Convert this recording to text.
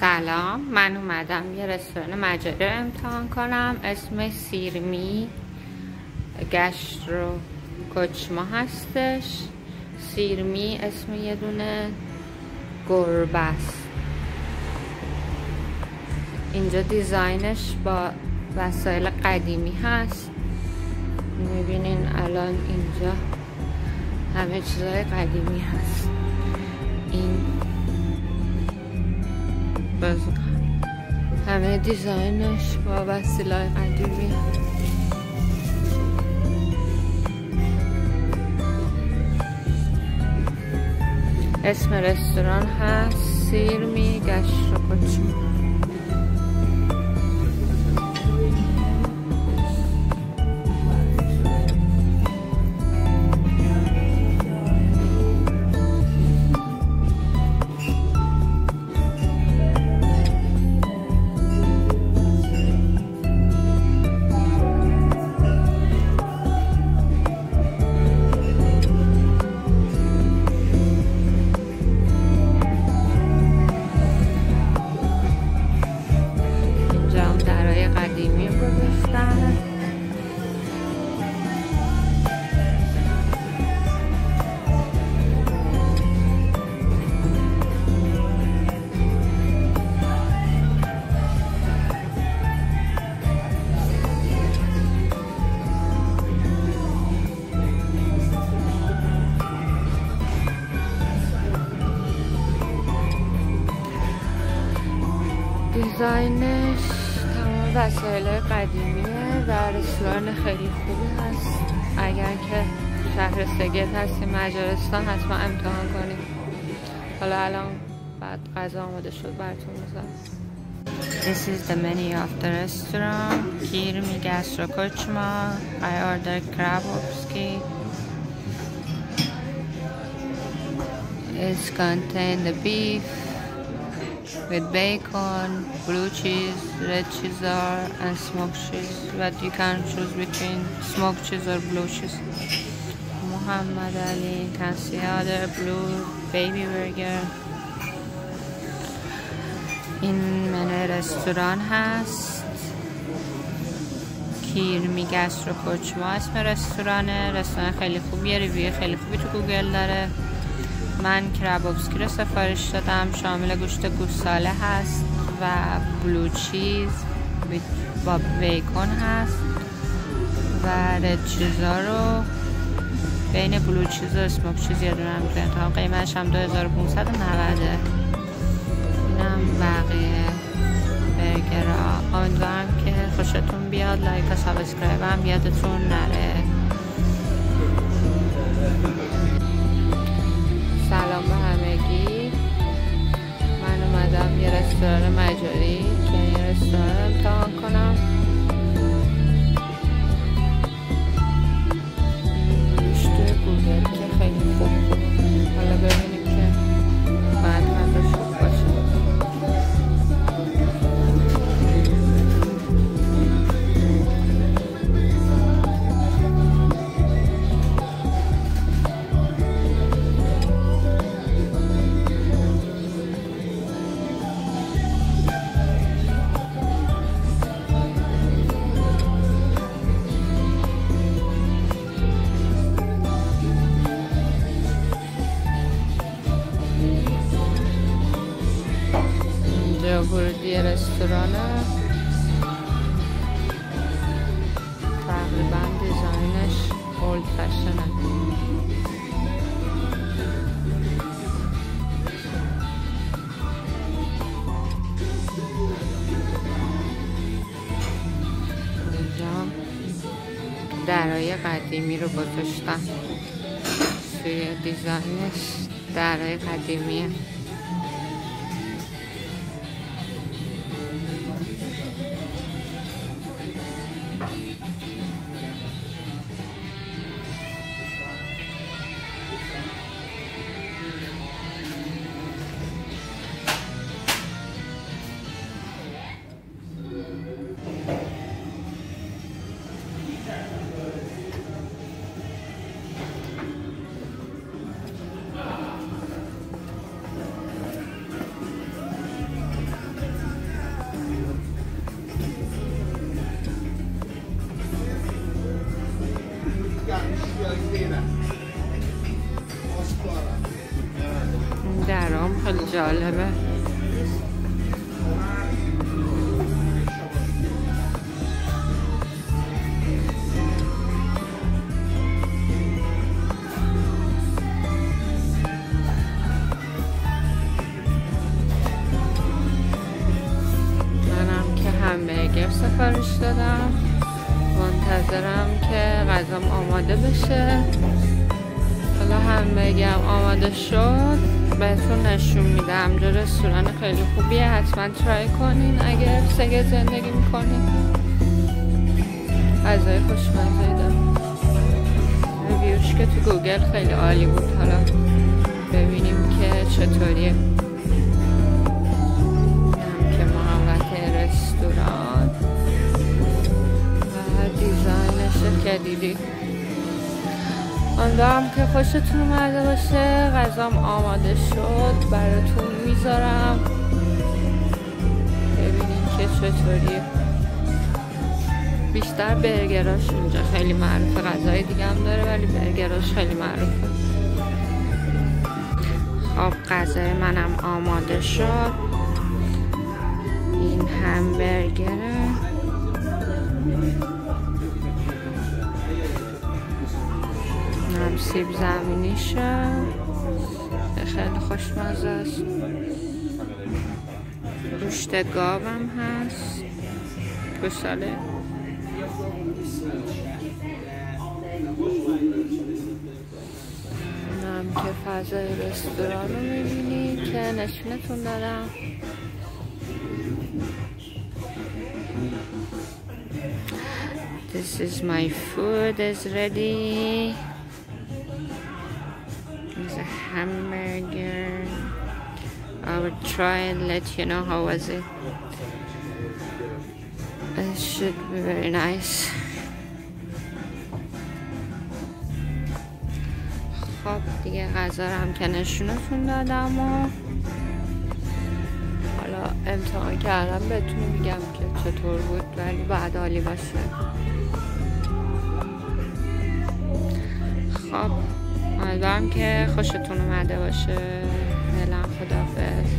سلام من اومدم یه رستوران مجاری رو امتحان کنم. اسم سیرمی گشت رو کچما هستش. سیرمی اسم یه دونه گربه اینجا دیزاینش با وسایل قدیمی هست. می‌بینین الان اینجا همه چیزهای قدیمی هست. این همه دیزاینش با وسیله قدیمی. اسم رستوران هست. سیرمی گشت و دیزاینش تمام وسایل قدیمیه و رستوران خیلی خوبی هست. اگر که شهر سگت هستی مجارستان حتما امتحان کنید حالا الان بعد غذا آماده شد براتون میزن This is the menu of the restaurant. Kirmi Gastro Kochma I ordered Krabovsky It's contain the beef with bacon, blue cheese, red Caesar and smoked cheese but you can choose between smoked cheese or blue cheese Muhammad Ali can see other blue baby burger این من رستوران هست کیرمی گستر و کوچما اسم رستورانه رستوران خیلی خوبیه ریویو خیلی خوبی تو گوگل داره من کرابوبسکی رو سفارش دادم. شامل گوشت گوساله هست و بلو چیز با بیکن هست و رد چیزا رو بین بلو چیز و اسموک چیز یه دونه تا قیمتش هم 2590 اینم بقیه برگرا. امیدوارم که خوشتون بیاد. لایک و سابسکرایب هم یادتون نره. رستوران مجاری که این رستوران امتحان کنم. başladı. درای قدیمی رو گذاشتم توی دیزاینش درای قدیمیه درام خیلی جالبه. منم که همبرگر سفارش دادم. منتظرم که غذام آماده بشه. حالا همبرگرم آماده شد. بهتون نشون میدم. جو رستوران خیلی خوبیه. حتما ترای کنین اگر سگه زندگی می‌کنین. غذای خوشمزه دارم. ریویوش که تو گوگل خیلی عالی بود. حالا ببینیم که چطوریه. دیدی. امیدوارم که خوشتون اومده باشه غذام آماده شد براتون می‌ذارم. ببینیم که چطوریه بیشتر برگراش اونجا خیلی معروفه غذای دیگه هم داره ولی برگراش خیلی معروفه خب غذای منم آماده شد. این همبرگره سیب زمینیشه خیلی خوشمزه است. گوشت گاوم هست. گوساله هم که فضای رستوران رو می‌بینی که نشونتون دارم This is my food is ready. Hamburger. I will try and let you know how was it. It should be very nice. خب دیگه غذا رو هم که نشونتون دادم و حالا امتحان کردم بهتون میگم که چطور بود ولی بعد عالی باشه خب امیدوارم که خوشتون اومده باشه. فعلا خدافظ